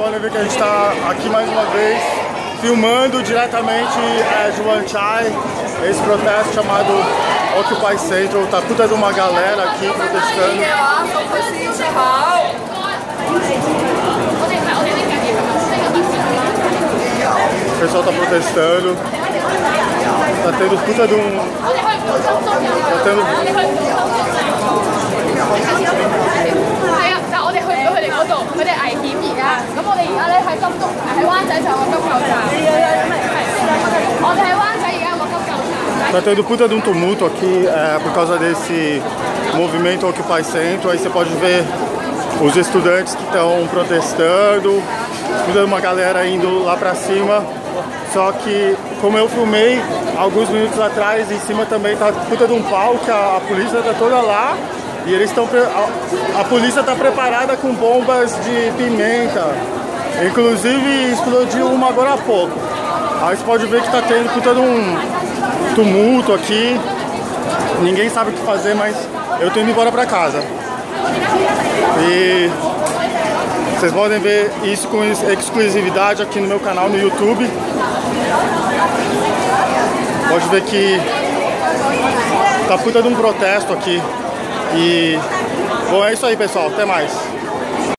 que a gente está aqui mais uma vez, filmando diretamente é, de Wanchai, esse protesto chamado Occupy Central. Tá puta de uma galera aqui protestando. O pessoal tá protestando. Tá tendo puta de um. Tá tendo. 仔就有个急救站。系，我哋喺湾仔而家有个急救站。 Tá tendo puta de um tumulto aqui é, por causa desse movimento Occupy Centro. Aí você pode ver os estudantes que estão protestando, puta de uma galera indo lá pra cima. Só que, como eu filmei alguns minutos atrás, em cima também tá puta de um palco, a, a polícia tá toda lá. E eles estão. A, a polícia tá preparada com bombas de pimenta. Inclusive explodiu uma agora há pouco. Aí você pode ver que tá tendo puta de um tumulto aqui. Ninguém sabe o que fazer, mas eu tô indo embora pra casa. E vocês podem ver isso com exclusividade aqui no meu canal no YouTube. Pode ver que tá puta de um protesto aqui. E bom, é isso aí, pessoal. Até mais.